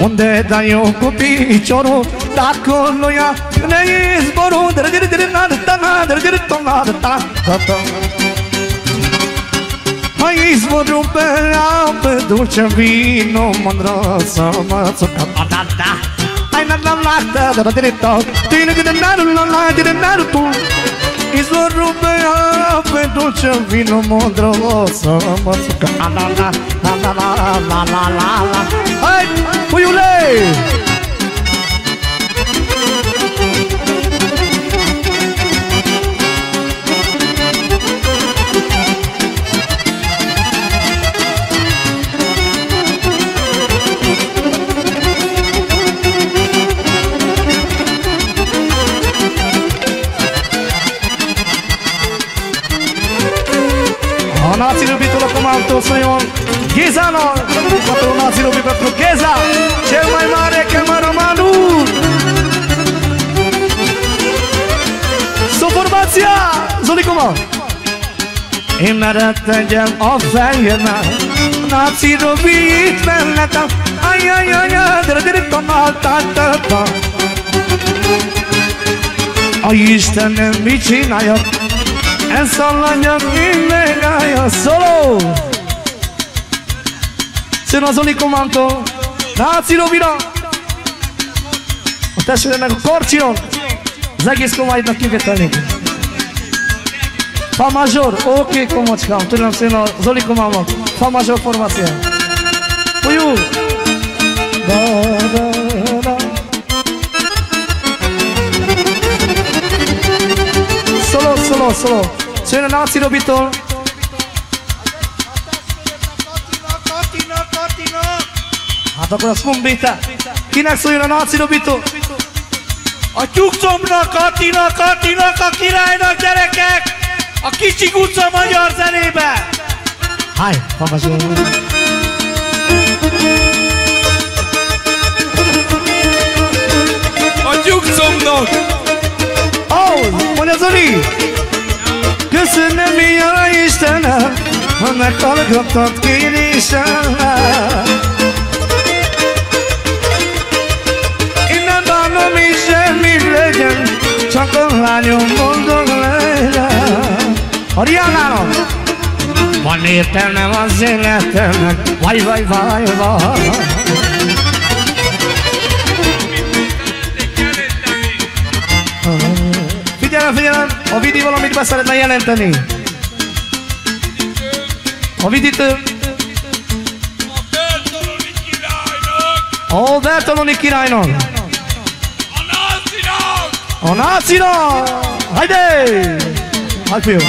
Unde dai eu cu piciorul? Dacă nu ia ne izborul. Hai izvorul pe apă dulce vino mândră să mă țucă Da, da, da. Hai na na na da da da da da Tine de na na na na de na na tu izvorul de apă dulce Vinul mândru o să mă sucă La la la la la la la la Hai, puiule! Hai, puiule! Mosoion Ghezanor Patronații lui pentru Gheza Cel mai mare cameramanul Sunt formația Zolicuma Im naradtagyam a fejemel Náci Robi itt mellettem. Ajajajaj, de diriktanál táttattam a Istenem, mit csináljak? Ez a lányom minden gája szóló! のソニックマンと夏のビラ私のコルチロンザギスコマイタキベタニファマジョルオーケーコモチカントリノセのゾリコマモファマジョルフォルマションポユーダダダソロソロソロそれのナーシロビトル Hát akkor azt mondom, Béta. Kinek szóljon a náci Robitó? A tyúkcombnak, Katinak, Katinak, a királynak, gyerekek! A kicsi utca magyar zenébe! Háj, papas A tyúkcombnak! Ó, mondja Zoli! Köszönöm, mi Istenem, ha meghallgattad kérésem. Lányom boldog legyen. A Rihannának! Van értelmem az életemnek, vaj, vaj, vaj, vaj. Figyelem, figyelem! A Vidi valamit be szeretne jelenteni. A Viditől... A Bertoloni királynak! Onaților! Haide! Altfel!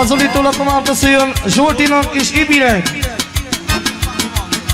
Azulitul acum ar trebui în jurtinul și ibire.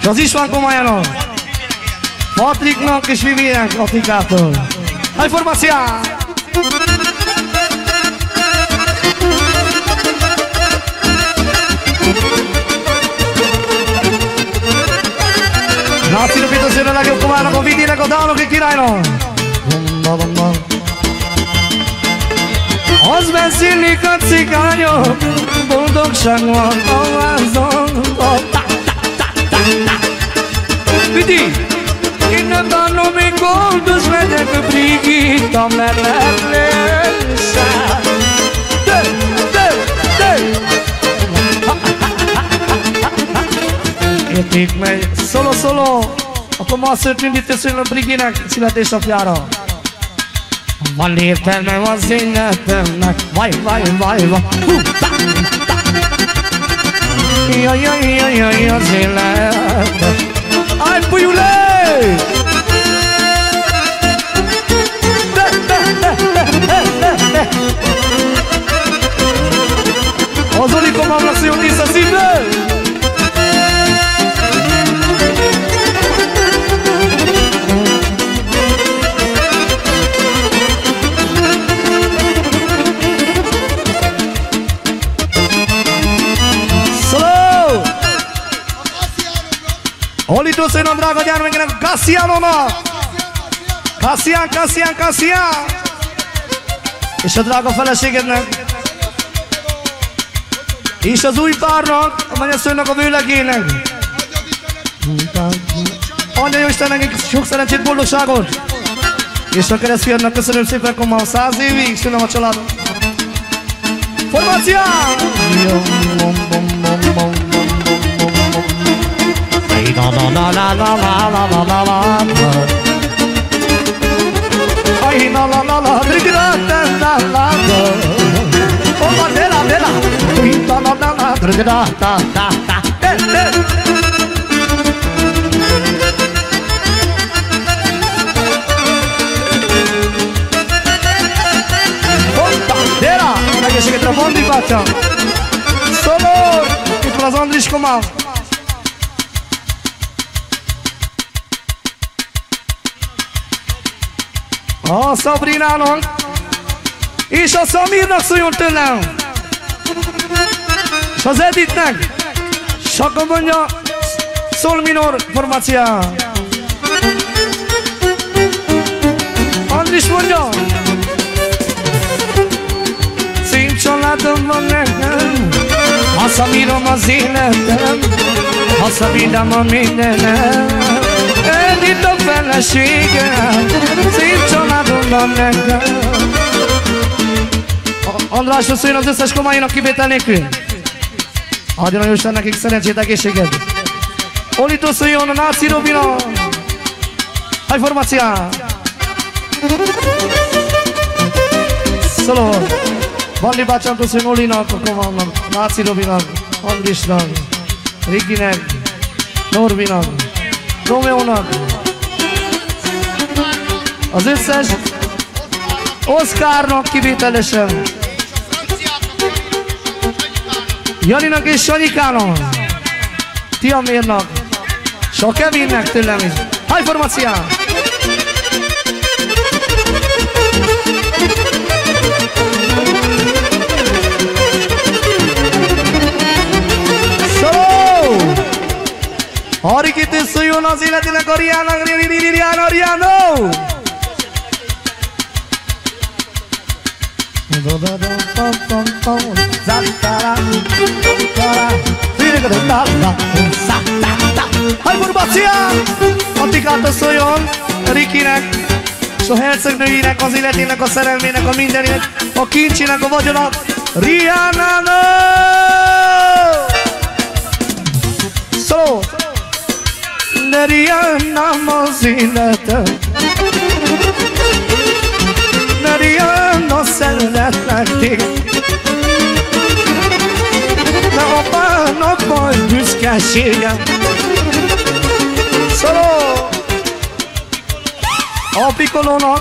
Și zici acum mai nou. Patrick nu, că și bine, Hai formația! Nasıl bir tasarım la que kumar no vidi la kodano que kirayno. Az ben silikat sikanyo bulduk şanwa ovazon tudtam meglepni össze. Dő, dő, dő. Érték megy, szolo, szolo, a Tomaszört indítészőn a Briginek születésapjára. Van értelme az életemnek, vaj, vaj, vaj, vaj. Hú, ta, ta. Jaj, jaj, jaj, jaj, az élet. Szóló! Oli Toszénon drága gyermekének, Cassianona! Cassian, Cassian, Cassian! És a drága feleségednek, és az új párnak, a mennyasszonynak a vőlegének. Anya jó Isten, nekik sok szerencsét, boldogságot! És a keresztfiadnak köszönöm szépen, komma száz évig, szünem a családom. Formáció! La la la la la la la la la la Ay la la la la drigda la la la Oh la de la de la Uy la la la la drigda ta ta ta Eh eh Oh A Sabrinának és a Samirnak szóljon tőlem. És az Editnek. Saka mondja, Sol minor formáció. Andris mondja. Szép családom van nekem, a Samirom az életem, a Szabidám a mindenem. Edith a feleségem, szép családom van nekem. A- Andrásra szóljon az összes komáinak kivétel nélkül. Adjon a Jóisten nekik szerencsét, egészséget. Olito szóljon a Náci Robina. Hai formácia. Szóló. Valli bácsámtól szóljon Olinak, a komának, Náci Robinak, Andrisnak, Rikinek, Norbinak, Romeónak, az összes Oszkárnak kivételesen, Janinak és Sanyikának, Tiamérnak, és a Kevinnek tőlem is. High Horikit Suyuno Silatina Koreana Riano Riano Hajburbacia! Atikát a szóljon Rikinek és a hercegnőinek, az illetének, a szerelmének, a mindenének, a kincsinek, a vagyonak, Rihanna! Nereye namaz inete Nereye a verdik Ne oban obay düz keşiye Solo Oh piccolo no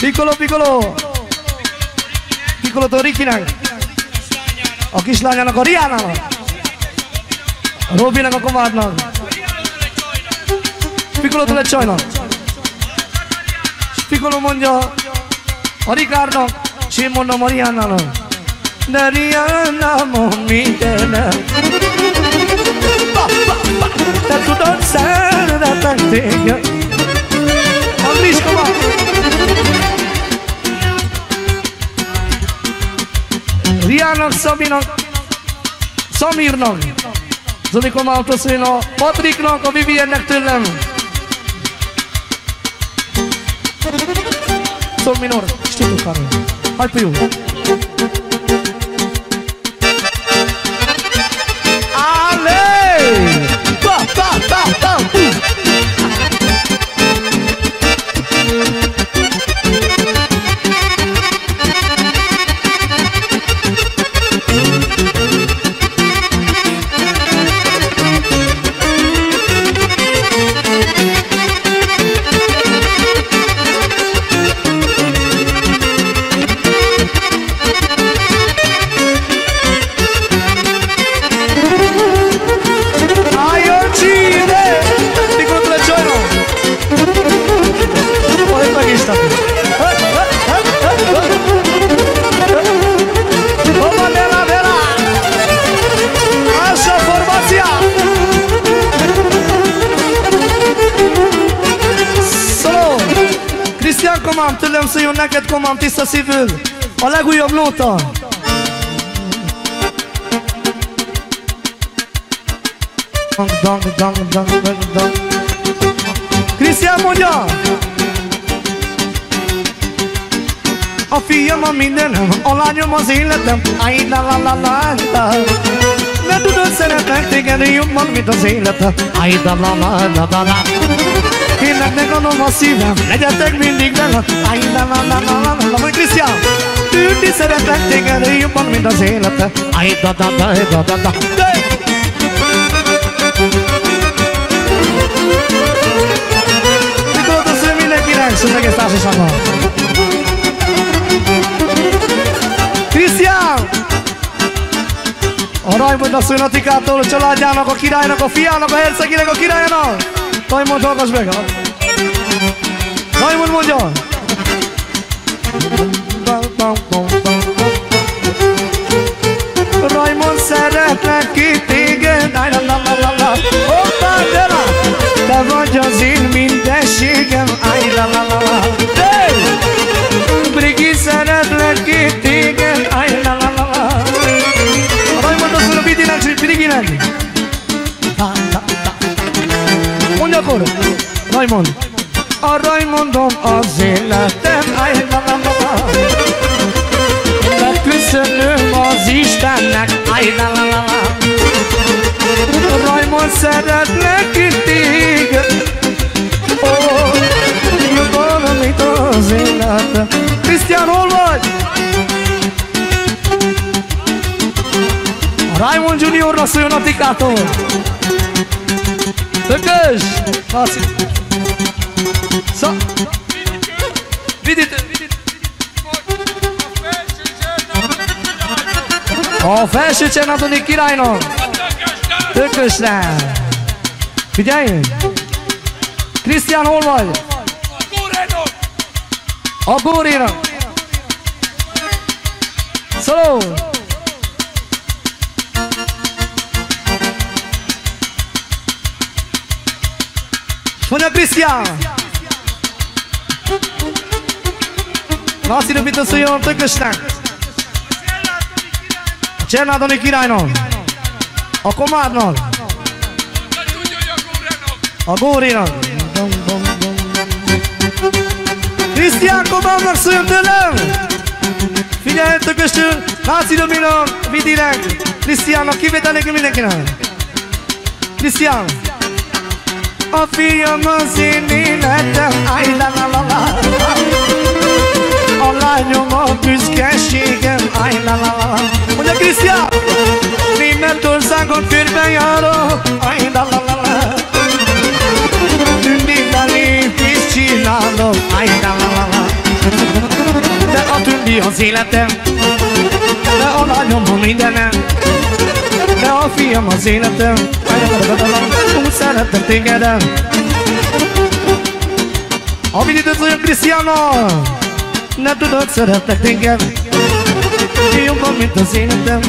Piccolo piccolo Piccolo torikinan A kislányának a Riánának Robinak a komádnak Piccolo egy csajnak, és Piccolo mondja a Rikárnak, és én mondom a Riánának, de Rihanna mond mindenem. Te tudod, szeretek téged. Andris, come on. Riának, Szabinak, Samirnak, Zoliko Máltoszén, a Patriknak, a tőlem. Sol minor, știi tu care. Hai pe eu. Komám, tőlem szóljon neked komám, tiszta szívül. A legújabb nóta. Krisztián mondja! A fiam a mindenem, a lányom az életem Aj, la la la la la Ne tudod, szeretlek téged jobban, mint az életem Aj, la la la la la la Én nektek adom a szívem, legyetek mindig velem Aj, la la la la la la Majd Krisztián! Ülni szeretlek téged jobban, mint az életem Aj, da da da da da da da Mikor szól mindenkinek, szóval egész társaságban Krisztián! A Rajmond asszony Atikától, a családjának, a királynak, a fiának, a herceginek, a királyának! Rajmond, hallgass meg! Rajmond mondja! Rajmond szeretlek ki téged, Hoppá, de la! Te vagy az én mindenségem, aj la la la la! Brigi szeretlek ki téged, aj la la la la Rajmond azt mondja, Vidinek, és Briginek akkor, Rajmond A Rajmondom az életem, Megköszönöm az Istennek, Rajmond szeretlek ki téged. Ó, mint az életem. Krisztián, hol vagy? A Raymond Juniornak szóljon a tikától Tăcăș! Lasă! Să! Vidite! A felsőcsen adoni királynak! Tökösre! Figyelj! Krisztián, hol vagy? A górénak! Szaló! Mă Cristian Nasi rupit të sujon të kështen Qena do një kira i non. O komad non? O guri non. Cristian komad në kësujem të lëm Filja e të kështën Nasi do minon Vidi lëng Cristian o kive të në këmi në këna Cristian Cristian Afiyama zininete aydan alala Olayumu büzgeşigen aydan alala Bu ne Christian? Nimet dursan konfirme yaro aydan alala Dündigari pişçilalo aydan alala Ve atın diyor zilete Ve olayumu midene de a fiam az életem Úgy szerettem tégedem Amit időt olyan Krisztiána Nem tudod, szeretlek téged Jobban, mint az életem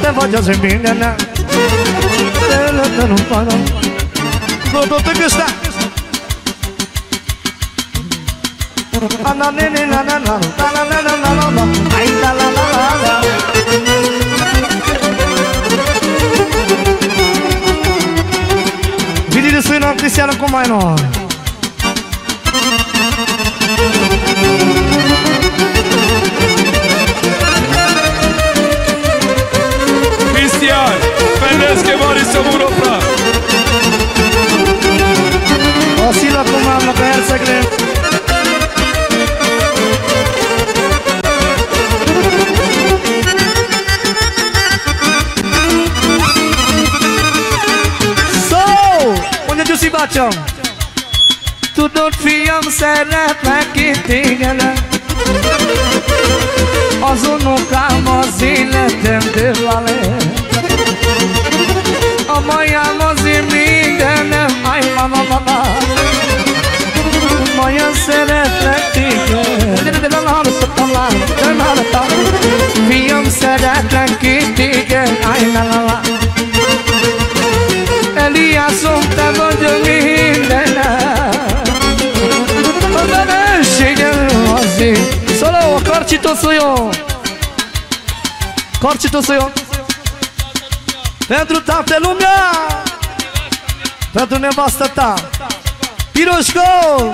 Te vagy az én mindenem Te lettem utána Godot tökösnek Na na na na na na na na na na na na Ay Marcelo com é, mais nome. Cristiane, Fernandes que mora em seu muro pra. Com a não conhece Onde é que se batem? Tudod fiam, szeretlek én téged? Az unokám az életem tőle A majám az én mindenem Aj, la la la la. Maja szeretlek téged. Fiam, szeretlek én téged Aj, la la la Corte tu suio Corte tu suio. Pentru toată lumea. Pentru nevastă ta. Piroșco.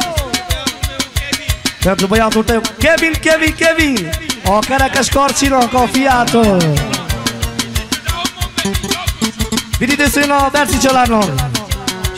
Pentru băiatul tău. Kevin, Kevin, Kevin. O care că scorcino confiato Vidi de sino, versi celano